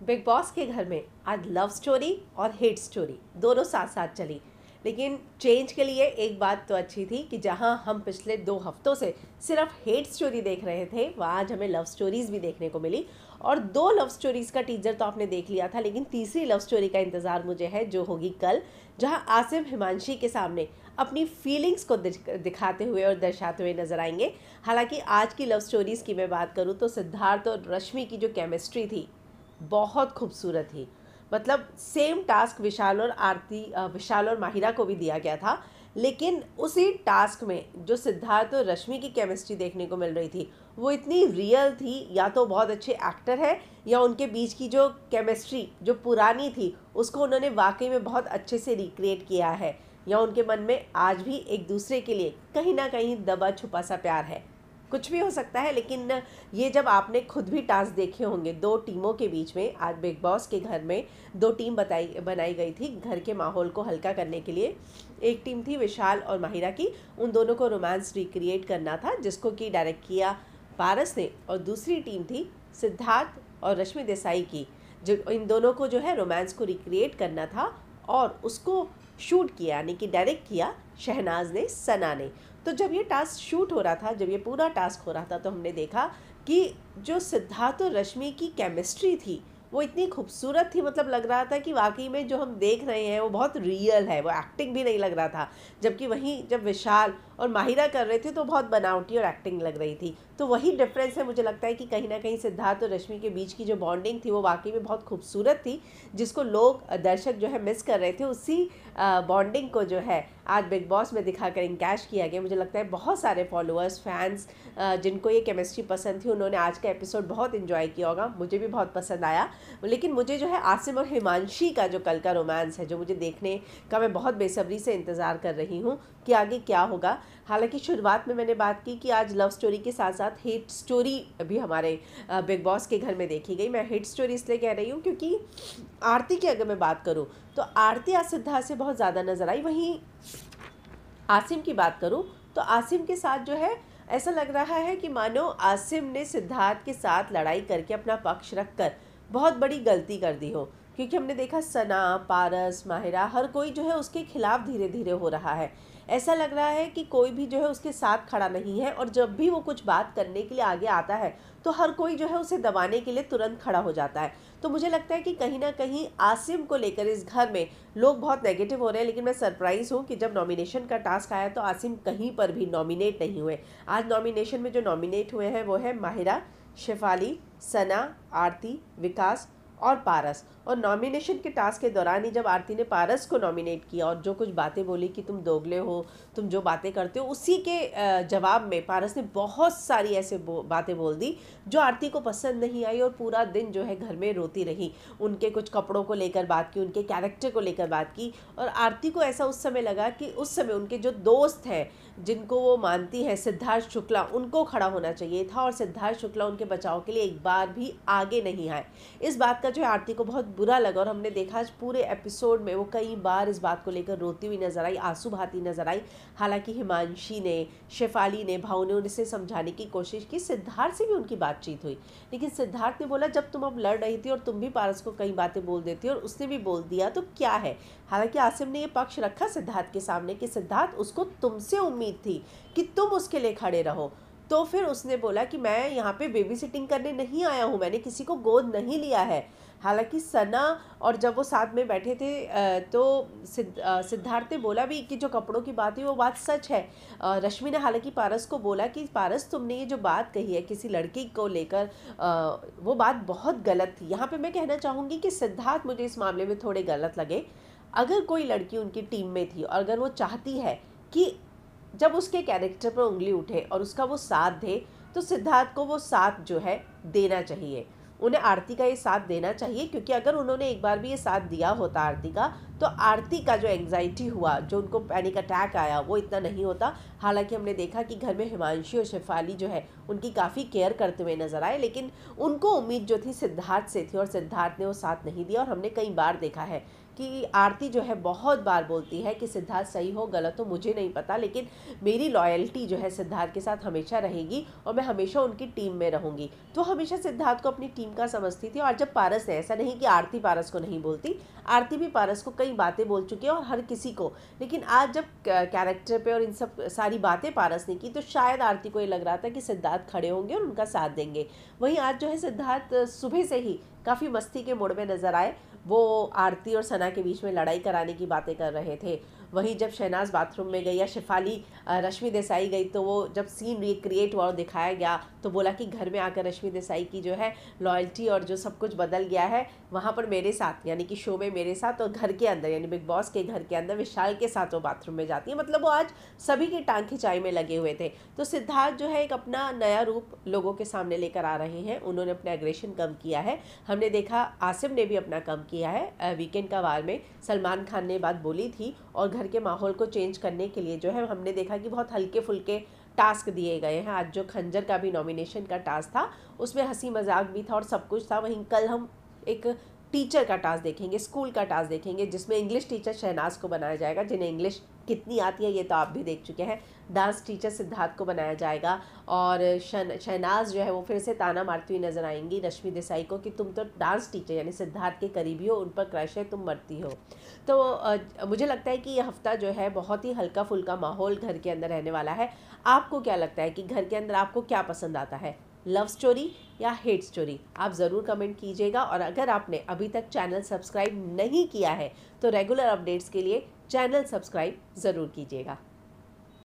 Big boss के घर में आज लव स्टोरी और हेट स्टोरी दोनों साथ साथ चली। लेकिन चेंज के लिए एक बात तो अच्छी थी कि जहाँ हम पिछले दो हफ्तों से सिर्फ़ हेट स्टोरी देख रहे थे, वहाँ आज हमें लव स्टोरीज़ भी देखने को मिली। और दो लव स्टोरीज़ का टीजर तो आपने देख लिया था, लेकिन तीसरी लव स्टोरी का इंतज़ार मुझे है, जो होगी कल, जहाँ आसिम हिमांशी के सामने अपनी फीलिंग्स को दिखाते हुए और दर्शाते हुए नज़र आएँगे। हालाँकि आज की लव स्टोरीज़ की मैं बात करूँ तो सिद्धार्थ और रश्मि की जो केमिस्ट्री थी बहुत खूबसूरत थी। मतलब सेम टास्क विशाल और आरती विशाल और माहिरा को भी दिया गया था, लेकिन उसी टास्क में जो सिद्धार्थ और रश्मि की केमिस्ट्री देखने को मिल रही थी, वो इतनी रियल थी, या तो बहुत अच्छे एक्टर है, या उनके बीच की जो केमिस्ट्री जो पुरानी थी, उसको उन्होंने वाकई में बहुत अच्छे से रिक्रिएट किया है, या उनके मन में आज भी एक दूसरे के लिए कहीं ना कहीं दबा छुपा सा प्यार है। कुछ भी हो सकता है, लेकिन ये जब आपने खुद भी टास्क देखे होंगे, दो टीमों के बीच में, आज बिग बॉस के घर में दो टीम बताई, बनाई गई थी घर के माहौल को हल्का करने के लिए। एक टीम थी विशाल और माहिरा की, उन दोनों को रोमांस रिक्रिएट करना था, जिसको कि डायरेक्ट किया पारस ने, और दूसरी टीम थी सिद्धार्थ और रश्मि देसाई की, जो इन दोनों को जो है रोमांस को रिक्रिएट करना था, और उसको शूट किया, यानी कि डायरेक्ट किया शहनाज ने, सना ने। तो जब ये टास्क शूट हो रहा था, जब ये पूरा टास्क हो रहा था तो हमने देखा कि जो सिद्धार्थ और रश्मि की केमिस्ट्री थी, वो इतनी खूबसूरत थी। मतलब लग रहा था कि वाकई में जो हम देख रहे हैं, वो बहुत रियल है, वो एक्टिंग भी नहीं लग रहा था। जबकि वहीं जब विशाल और माहिरा कर रहे थे तो बहुत बनावटी और एक्टिंग लग रही थी। तो वही डिफरेंस है, मुझे लगता है कि कहीं ना कहीं सिद्धार्थ और रश्मि के बीच की जो बॉन्डिंग थी, वो वाकई में बहुत खूबसूरत थी, जिसको लोग दर्शक जो है मिस कर रहे थे, उसी बॉन्डिंग को जो है आज बिग बॉस में दिखाकर इनकैश किया गया। मुझे लगता है बहुत सारे फॉलोअर्स फैंस जिनको ये केमिस्ट्री पसंद थी, उन्होंने आज का एपिसोड बहुत इन्जॉय किया होगा। मुझे भी बहुत पसंद आया। लेकिन मुझे जो है आसिम और हिमांशी का जो कल का रोमांस है, जो मुझे देखने का मैं बहुत बेसब्री से इंतज़ार कर रही हूँ कि आगे क्या होगा। हालाँकि शुरुआत में मैंने बात की कि आज लव स्टोरी के साथ साथ हिट स्टोरी भी हमारे बिग बॉस के घर में देखी गई। मैं हिट स्टोरी इसलिए कह रही हूँ क्योंकि आरती की अगर मैं बात करूँ तो आरती आज सिद्धार्थ से बहुत ज़्यादा नज़र आई। वहीं आसिम की बात करूँ तो आसिम के साथ जो है, ऐसा लग रहा है कि मानो आसिम ने सिद्धार्थ के साथ लड़ाई करके अपना पक्ष रखकर बहुत बड़ी गलती कर दी हो। क्योंकि हमने देखा सना, पारस, माहिरा, हर कोई जो है उसके खिलाफ धीरे धीरे हो रहा है। ऐसा लग रहा है कि कोई भी जो है उसके साथ खड़ा नहीं है और जब भी वो कुछ बात करने के लिए आगे आता है तो हर कोई जो है उसे दबाने के लिए तुरंत खड़ा हो जाता है। तो मुझे लगता है कि कहीं ना कहीं आसिम को लेकर इस घर में लोग बहुत नेगेटिव हो रहे हैं, लेकिन मैं सरप्राइज़ हूँ कि जब नॉमिनेशन का टास्क आया तो आसिम कहीं पर भी नॉमिनेट नहीं हुए। आज नॉमिनेशन में जो नॉमिनेट हुए हैं वो है माहिरा, शेफाली, सना, आरती, विकास और पारस। और नॉमिनेशन के टास्क के दौरान ही जब आरती ने पारस को नॉमिनेट किया और जो कुछ बातें बोली कि तुम दोगले हो तुम जो बातें करते हो उसी के जवाब में पारस ने बहुत सारी ऐसे बो, बातें बोल दी जो आरती को पसंद नहीं आई और पूरा दिन जो है घर में रोती रही। उनके कुछ कपड़ों को लेकर बात की उनके कैरेक्टर को लेकर बात की और आरती को ऐसा उस समय लगा कि उस समय उनके जो दोस्त हैं जिनको वो मानती है सिद्धार्थ शुक्ला उनको खड़ा होना चाहिए था और सिद्धार्थ शुक्ला उनके बचाव के लिए एक बार भी आगे नहीं आए। इस बात का जो है आरती को बहुत बुरा लगा और हमने देखा आज पूरे एपिसोड में वो कई बार इस बात को लेकर रोती हुई नज़र आई, आँसू भाती नज़र आई। हालाँकि हिमांशी ने, शेफाली ने भाव ने उनसे समझाने की कोशिश की, सिद्धार्थ से भी उनकी बातचीत हुई। लेकिन सिद्धार्थ ने बोला, जब तुम अब लड़ रही थी और तुम भी पारस को कई बातें बोल देती और उसने भी बोल दिया तो क्या है? हालाँकि आसिम ने ये पक्ष रखा सिद्धार्थ के सामने कि सिद्धार्थ उसको तुमसे उम्मीद थी कि तुम उसके लिए खड़े रहो। तो फिर उसने बोला कि मैं यहाँ पे बेबी सिटिंग करने नहीं आया हूँ, मैंने किसी को गोद नहीं लिया है। हालाँकि सना और जब वो साथ में बैठे थे तो सिद्धार्थ ने बोला भी कि जो कपड़ों की बात है वो बात सच है। रश्मि ने हालाँकि पारस को बोला कि पारस तुमने ये जो बात कही है किसी लड़की को लेकर वो बात बहुत गलत थी। यहाँ पे मैं कहना चाहूँगी कि सिद्धार्थ मुझे इस मामले में थोड़े गलत लगे। अगर कोई लड़की उनकी टीम में थी और अगर वो चाहती है कि जब उसके कैरेक्टर पर उंगली उठे और उसका वो साथ दे तो सिद्धार्थ को वो साथ जो है देना चाहिए। उन्हें आरती का ये साथ देना चाहिए, क्योंकि अगर उन्होंने एक बार भी ये साथ दिया होता आरती का तो आरती का जो एंग्जाइटी हुआ, जो उनको पैनिक अटैक आया, वो इतना नहीं होता। हालाँकि हमने देखा कि घर में हिमांशी और शेफाली जो है, उनकी काफ़ी केयर करते हुए नज़र आए, लेकिन उनको उम्मीद जो थी सिद्धार्थ से थी और सिद्धार्थ ने वो साथ नहीं दिया, और हमने कई बार देखा है कि आरती जो है बहुत बार बोलती है कि सिद्धार्थ सही हो, गलत हो, मुझे नहीं पता, लेकिन मेरी लॉयल्टी जो है सिद्धार्थ के साथ हमेशा रहेगी और मैं हमेशा उनकी टीम में रहूँगी। तो हमेशा सिद्धार्थ को अपनी टीम का समझती थी और जब पारस ने, ऐसा नहीं कि आरती पारस को नहीं बोलती, आरती भी पारस को कई बातें बोल चुकी है और हर किसी को, लेकिन आज जब कैरेक्टर पे और इन सब सारी बातें पारस ने की तो शायद आरती को ये लग रहा था कि सिद्धार्थ खड़े होंगे और उनका साथ देंगे। वहीं आज जो है सिद्धार्थ सुबह से ही काफ़ी मस्ती के मोड़ में नज़र आए वो आरती और सना के बीच में लड़ाई कराने की बातें कर रहे थे। वहीं जब शहनाज बाथरूम में गई या शिफाली रश्मि देसाई गई तो वो जब सीन रिक्रिएट हुआ और दिखाया गया तो बोला कि घर में आकर रश्मि देसाई की जो है लॉयल्टी और जो सब कुछ बदल गया है, वहाँ पर मेरे साथ, यानी कि शो में मेरे साथ और घर के अंदर, यानी बिग बॉस के घर के अंदर विशाल के साथ वो बाथरूम में जाती है। मतलब वो आज सभी की टांग खिंचाई में लगे हुए थे। तो सिद्धार्थ जो है एक अपना नया रूप लोगों के सामने लेकर आ रहे हैं। उन्होंने अपना एग्रेशन कम किया है। हमने देखा आसिम ने भी अपना कम किया है वीकेंड का वार में। सलमान खान ने बात बोली थी और घर के माहौल को चेंज करने के लिए जो है हमने देखा कि बहुत हल्के फुल्के टास्क दिए गए हैं। आज जो खंजर का भी नॉमिनेशन का टास्क था, उसमें हँसी मज़ाक भी था और सब कुछ था। वहीं कल हम एक टीचर का टास्क देखेंगे स्कूल का टास्क देखेंगे जिसमें इंग्लिश टीचर शहनाज को बनाया जाएगा जिन्हें इंग्लिश कितनी आती है ये तो आप भी देख चुके हैं। डांस टीचर सिद्धार्थ को बनाया जाएगा और शन शहनाज जो है वो फिर से ताना मारती हुई नज़र आएँगी रश्मि देसाई को कि तुम तो डांस टीचर यानी सिद्धार्थ के करीबी हो उन पर क्रश है तुम मरती हो। तो आ, मुझे लगता है कि ये हफ़्ता जो है बहुत ही हल्का फुल्का माहौल घर के अंदर रहने वाला है। आपको क्या लगता है कि घर के अंदर आपको क्या पसंद आता है? लव स्टोरी या हेट स्टोरी, आप ज़रूर कमेंट कीजिएगा और अगर आपने अभी तक चैनल सब्सक्राइब नहीं किया है तो रेगुलर अपडेट्स के लिए चैनल सब्सक्राइब ज़रूर कीजिएगा।